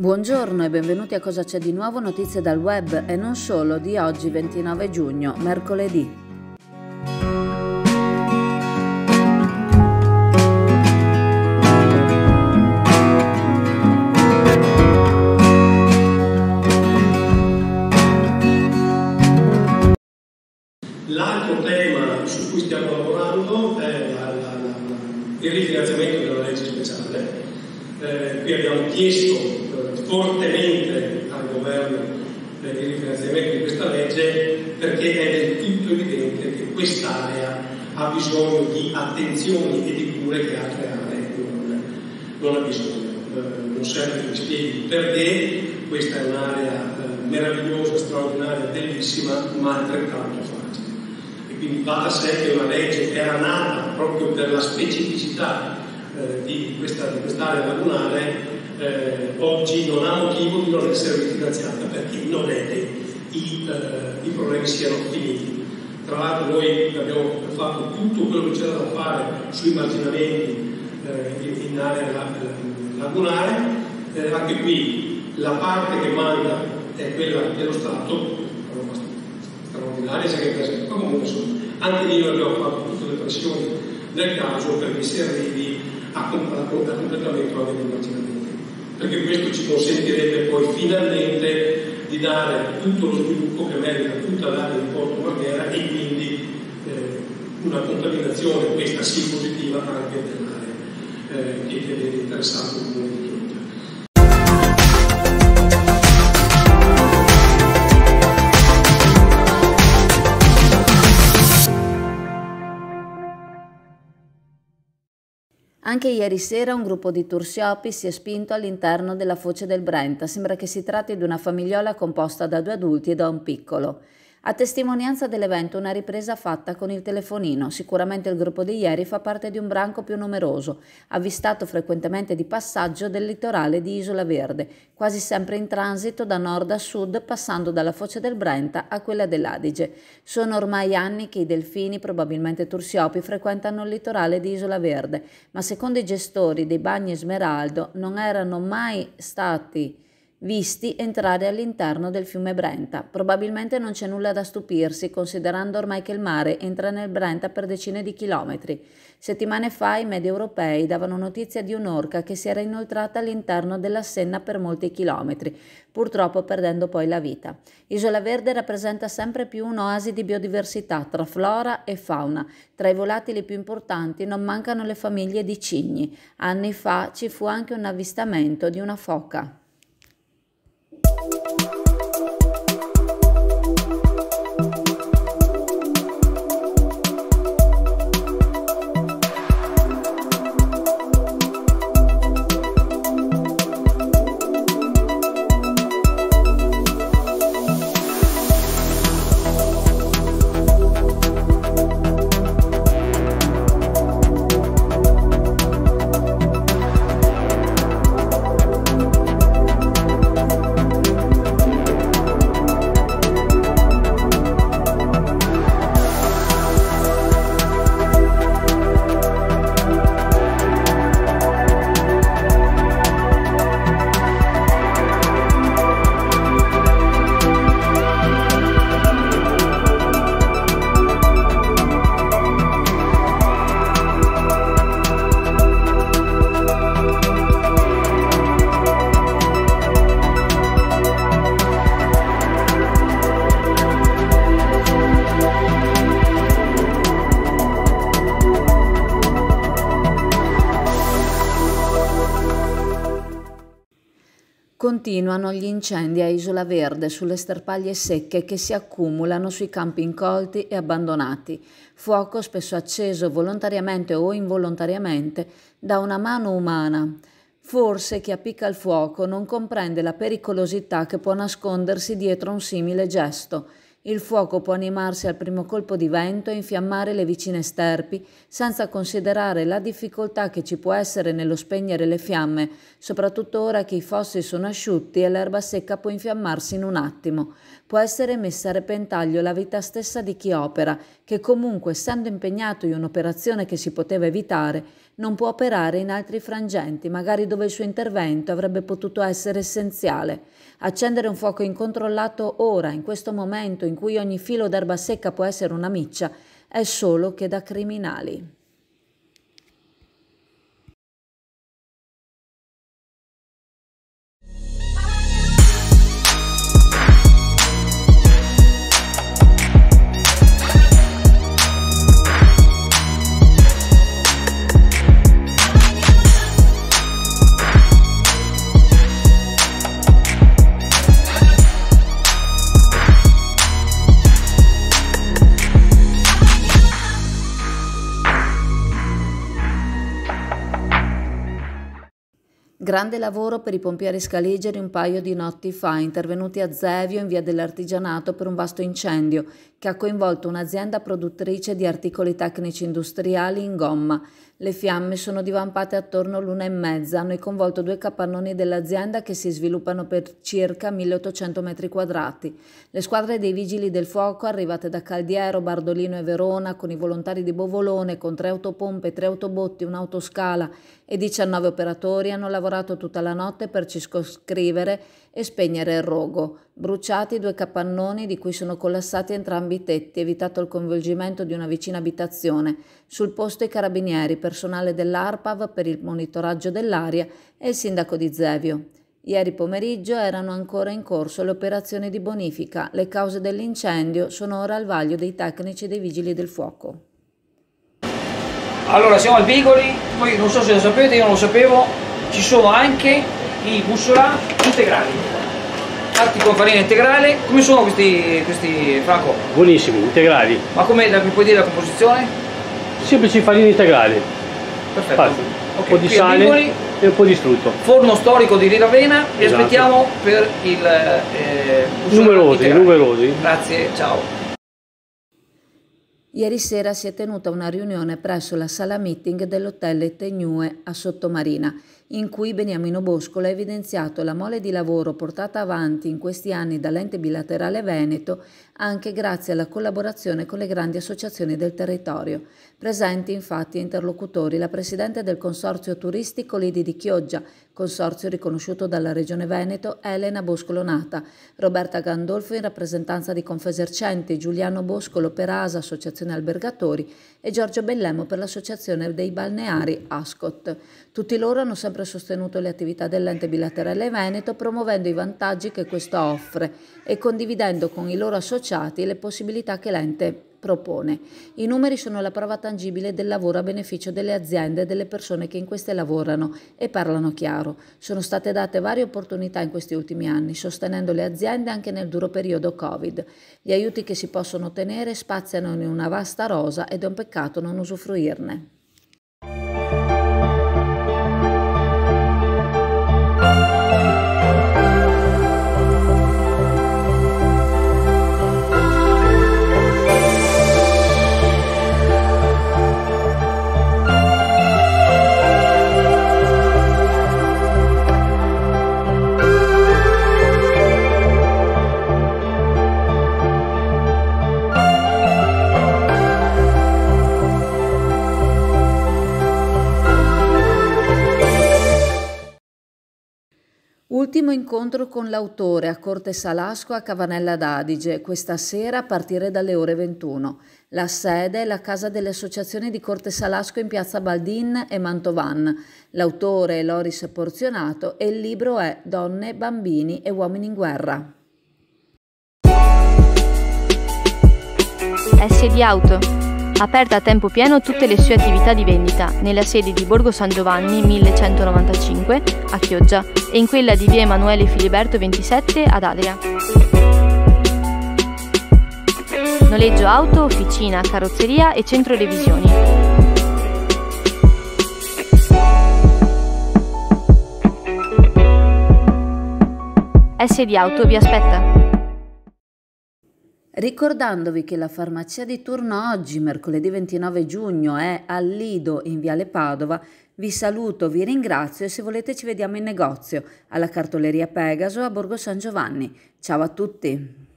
Buongiorno e benvenuti a Cosa c'è di nuovo notizie dal web e non solo di oggi 29 giugno, mercoledì. L'altro tema su cui stiamo lavorando è il rifinanziamento della legge speciale. Eh, qui abbiamo chiesto fortemente al governo per il rifinanziamento di questa legge perché è del tutto evidente che quest'area ha bisogno di attenzioni e di cure che altre aree non, non ha bisogno. Eh, non serve che mi spieghi perché, questa è un'area eh, meravigliosa, straordinaria, bellissima, ma altrettanto fragile. E quindi va da sé che una legge che era nata proprio per la specificità eh, questa, di quest'area lagunare eh, oggi non ha motivo di non essere rifinanziata perché non è che i, eh, i problemi siano finiti. Tra l'altro noi abbiamo fatto tutto quello che c'era da fare sui marginamenti eh, in, area lagunare, eh, anche qui la parte che manca è quella dello Stato, straordinaria, che presa, ma comunque anche lì noi abbiamo fatto tutte le pressioni del caso perché si arrivi a, a, a completamento anche dei marginamenti perché questo ci consentirebbe poi finalmente di dare tutto lo sviluppo che merita tutta l'area di Porto Marghera e quindi eh, una contaminazione, questa sì positiva, anche dell'area eh, che vede interessato il Anche ieri sera un gruppo di tursiopi si è spinto all'interno della foce del Brenta. Sembra che si tratti di una famigliola composta da due adulti e da un piccolo. A testimonianza dell'evento una ripresa fatta con il telefonino. Sicuramente il gruppo di ieri fa parte di un branco più numeroso, avvistato frequentemente di passaggio del litorale di Isola Verde, quasi sempre in transito da nord a sud, passando dalla foce del Brenta a quella dell'Adige. Sono ormai anni che i delfini, probabilmente tursiopi, frequentano il litorale di Isola Verde, ma secondo i gestori dei bagni Smeraldo non erano mai stati visti entrare all'interno del fiume Brenta. Probabilmente non c'è nulla da stupirsi, considerando ormai che il mare entra nel Brenta per decine di chilometri. Settimane fa i media europei davano notizia di un'orca che si era inoltrata all'interno della Senna per molti chilometri, purtroppo perdendo poi la vita. Isola Verde rappresenta sempre più un'oasi di biodiversità tra flora e fauna. Tra i volatili più importanti non mancano le famiglie di cigni. Anni fa ci fu anche un avvistamento di una foca. Continuano gli incendi a Isola Verde sulle sterpaglie secche che si accumulano sui campi incolti e abbandonati. Fuoco spesso acceso volontariamente o involontariamente da una mano umana. Forse chi appicca il fuoco non comprende la pericolosità che può nascondersi dietro un simile gesto. Il fuoco può animarsi al primo colpo di vento e infiammare le vicine sterpi, senza considerare la difficoltà che ci può essere nello spegnere le fiamme, soprattutto ora che i fossi sono asciutti e l'erba secca può infiammarsi in un attimo. Può essere messa a repentaglio la vita stessa di chi opera, che comunque, essendo impegnato in un'operazione che si poteva evitare, non può operare in altri frangenti, magari dove il suo intervento avrebbe potuto essere essenziale. Accendere un fuoco incontrollato ora, in questo momento in cui ogni filo d'erba secca può essere una miccia, è solo che da criminali. Grande lavoro per i pompieri scaligeri un paio di notti fa, intervenuti a Zevio in via dell'Artigianato per un vasto incendio che ha coinvolto un'azienda produttrice di articoli tecnici industriali in gomma. Le fiamme sono divampate attorno all'una e mezza, hanno coinvolto due capannoni dell'azienda che si sviluppano per circa 1800 metri quadrati. Le squadre dei vigili del fuoco arrivate da Caldiero, Bardolino e Verona con i volontari di Bovolone con tre autopompe, tre autobotti, un'autoscala e 19 operatori hanno lavorato tutta la notte per circoscrivere e spegnere il rogo. Bruciati due capannoni di cui sono collassati entrambi i tetti, evitato il coinvolgimento di una vicina abitazione. Sul posto i carabinieri, personale dell'ARPAV per il monitoraggio dell'aria e il sindaco di Zevio. Ieri pomeriggio erano ancora in corso le operazioni di bonifica. Le cause dell'incendio sono ora al vaglio dei tecnici dei vigili del fuoco. Allora siamo al Vigoli, poi non so se lo sapete, io non lo sapevo, ci sono anche i bussola integrali fatti con farina integrale come sono questi, questi Franco? buonissimi, integrali. Ma come puoi dire la composizione? semplici farina integrali. Perfetto. Okay, un po' di sale Vigoli, e un po' di strutto forno storico di Riravena esatto. e aspettiamo per il eh, numerosi, numerosi. Grazie, ciao. Ieri sera si è tenuta una riunione presso la sala meeting dell'hotel Etegnue a Sottomarina in cui Beniamino Boscolo ha evidenziato la mole di lavoro portata avanti in questi anni dall'ente bilaterale Veneto anche grazie alla collaborazione con le grandi associazioni del territorio. Presenti infatti interlocutori la Presidente del Consorzio Turistico Lidi di Chioggia, consorzio riconosciuto dalla Regione Veneto, Elena Boscolo Nata, Roberta Gandolfo in rappresentanza di Confesercenti, Giuliano Boscolo per ASA, Associazione Albergatori e Giorgio Bellemo per l'Associazione dei Balneari Ascot. Tutti loro hanno sempre sostenuto le attività dell'ente bilaterale Veneto promuovendo i vantaggi che questo offre e condividendo con i loro associati le possibilità che l'ente propone. I numeri sono la prova tangibile del lavoro a beneficio delle aziende e delle persone che in queste lavorano e parlano chiaro. Sono state date varie opportunità in questi ultimi anni, sostenendo le aziende anche nel duro periodo Covid. Gli aiuti che si possono ottenere spaziano in una vasta rosa ed è un peccato non usufruirne. Ultimo incontro con l'autore a Corte Salasco a Cavanella d'Adige, questa sera a partire dalle ore 21. La sede è la casa delle associazioni di Corte Salasco in piazza Baldin e Mantovan. L'autore è Loris Porzionato e il libro è Donne, bambini e uomini in guerra. S di auto aperta a tempo pieno tutte le sue attività di vendita nella sede di Borgo San Giovanni 1195 a Chioggia e in quella di via Emanuele Filiberto 27 ad Adria. Noleggio auto, officina, carrozzeria e centro revisioni. S di auto vi aspetta ricordandovi che la farmacia di turno oggi, mercoledì 29 giugno, è al Lido in Viale Padova. Vi saluto, vi ringrazio e se volete ci vediamo in negozio alla cartoleria Pegaso a Borgo San Giovanni. Ciao a tutti!